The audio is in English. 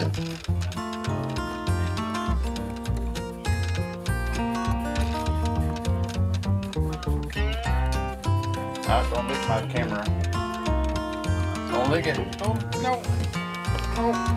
Not don't lick my camera. Don't lick it. Don't, no. No.